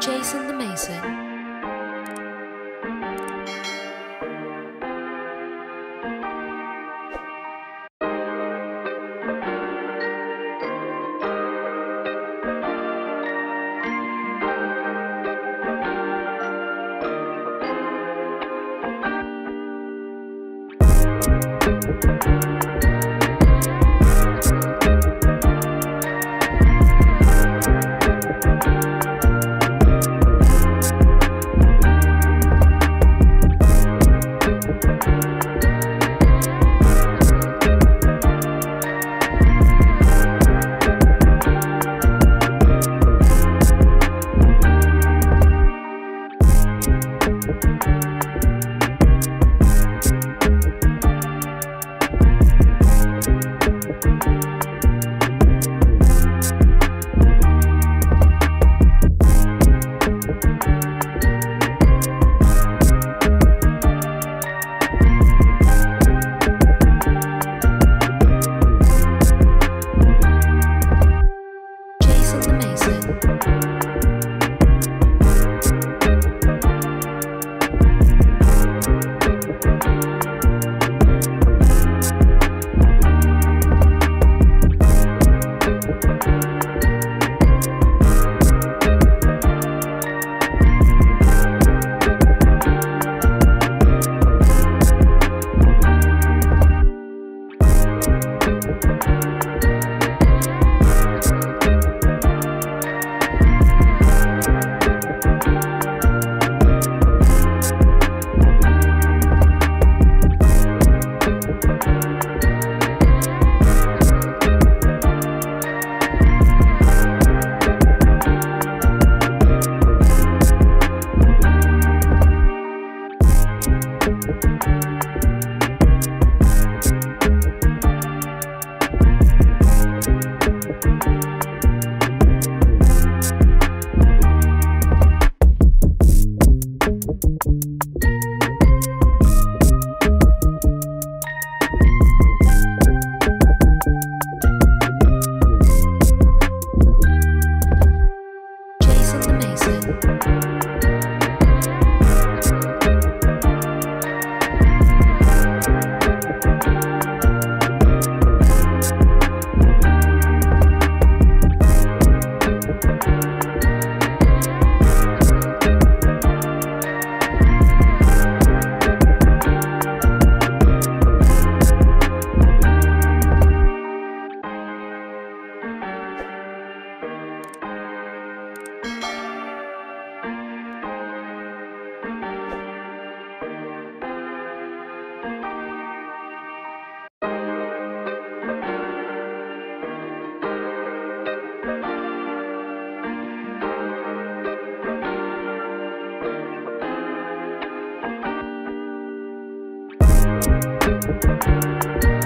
Jason the Mason. Música